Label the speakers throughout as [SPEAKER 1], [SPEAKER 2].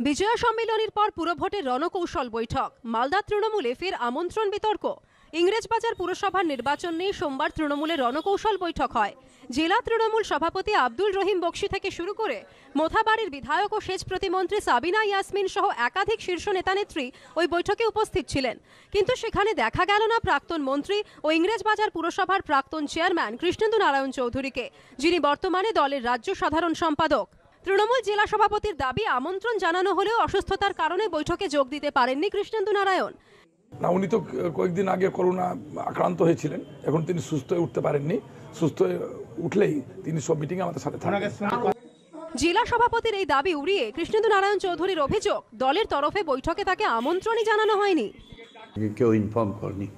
[SPEAKER 1] বিজয়া সম্মেলনের পর পুরভোটের রণকৌশল বৈঠক। মালদা তৃণমূলে ফের আমন্ত্রণ বিতর্ক। ইংরেজবাজার পুরসভার নির্বাচন নিয়ে সোমবার তৃণমূলের রণকৌশল বৈঠক হয়। জেলা তৃণমূল সভাপতি আব্দুল রহিম বক্সি থেকে শুরু করে মোথাবাড়ির বিধায়ক ও সেচ প্রতিমন্ত্রী সাবিনা ইয়াসমিন সহ একাধিক শীর্ষ নেতানেত্রী ওই বৈঠকে উপস্থিত ছিলেন। কিন্তু সেখানে দেখা গেল না প্রাক্তন মন্ত্রী ও ইংরেজবাজার পুরসভার প্রাক্তন চেয়ারম্যান কৃষ্ণেন্দু নারায়ণ চৌধুরীকে, যিনি বর্তমানে দলের রাজ্য সাধারণ সম্পাদক। তৃণমূল জেলা সভাপতির দাবি আমন্ত্রণ জানানো হলেও অসুস্থতার কারণে বৈঠকে যোগ দিতে পারেননি কৃষ্ণেন্দু নারায়ণ
[SPEAKER 2] না উনি তো কয়েকদিন আগে করোনা আক্রান্ত হয়েছিলেন। এখন তিনি সুস্থ হয়ে উঠতে পারেননি। সুস্থ হয়ে উঠলেই তিনি সব মিটিংয়ে আমাদের সাথে থাকবেন।
[SPEAKER 1] জেলা সভাপতির এই দাবি উড়িয়ে কৃষ্ণেন্দু নারায়ণ চৌধুরীর অভিযোগ দলের তরফে বৈঠকে তাকে আমন্ত্রণই জানানো হয়নি।
[SPEAKER 3] কেউ ইনফর্ম করেনি।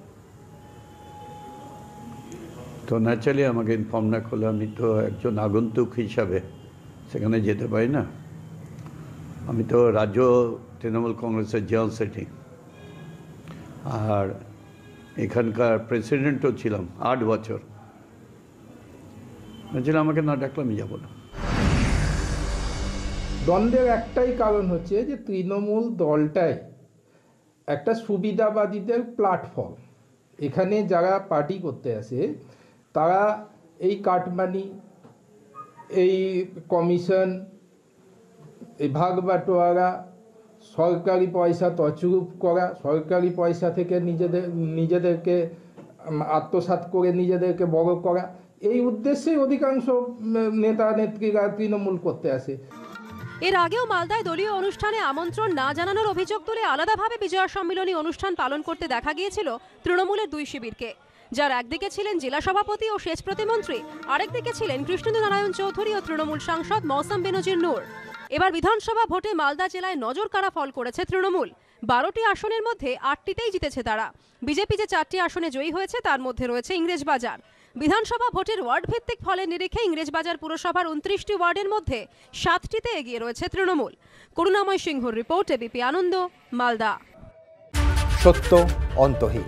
[SPEAKER 3] তো ন্যাচারালি আমাকে ইনফর্ম না করলে আমি তো একজন আগন্তুক হিসাবে সেখানে যেতে পারি না। আমি তো রাজ্য তৃণমূল কংগ্রেসের জেনারেল সেক্রেটারি আর এখানকার প্রেসিডেন্টও ছিলাম আট বছর। ন্যাচারালি আমাকে না ডাকলে আমি যাব না।
[SPEAKER 4] দ্বন্দ্বের একটাই কারণ হচ্ছে যে তৃণমূল দলটাই একটা সুবিধাবাদীদের প্ল্যাটফর্ম এখানে যারা পার্টি করতে আসে, তারা এই কাটমানি এই কমিশন এই ভাগ বাটোয়ারা সরকারি পয়সা তছরূপ করা সরকারি পয়সা থেকে নিজেদের নিজেদেরকে উম, আত্মসাৎ করে নিজেদেরকে বড় করা এই উদ্দেশ্যেই অধিকাংশ নেতা নেত্রীরা তৃণমূল করতে আসে।
[SPEAKER 1] এর আগেও মালদায় দলীয় অনুষ্ঠানে আমন্ত্রণ না জানানোর অভিযোগ তুলে আলাদাভাবে বিজয়া সম্মিলনী অনুষ্ঠান পালন করতে দেখা গিয়েছিল তৃণমূলের দুই শিবিরকে। যার একদিকে ছিলেন জেলা সভাপতি ও সেচ প্রতিমন্ত্রী, আরেকদিকে ছিলেন কৃষ্ণেন্দু নারায়ণ চৌধুরী ও তৃণমূল সাংসদ মৌসাম বেনজির নূর। এবার বিধানসভা ভোটে মালদা জেলায় নজর কাড়া ফল করেছে তৃণমূল? বারোটি আসনের মধ্যে আটটিতেই জিতেছে তারা। বিজেপি যে চারটি আসনে জয়ী হয়েছে, তার মধ্যে রয়েছে ইংরেজবাজার। বিধানসভা ভোটের ওয়ার্ড ভিত্তিক ফলের নিরিখে ইংরেজবাজার পুরসভার উনত্রিশটি ওয়ার্ডের মধ্যে সাতটিতে এগিয়ে রয়েছে তৃণমূল। করুণাময় সিংহর রিপোর্ট, এবিপি আনন্দ, মালদা।
[SPEAKER 5] সত্য অন্তহীন।